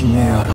chimère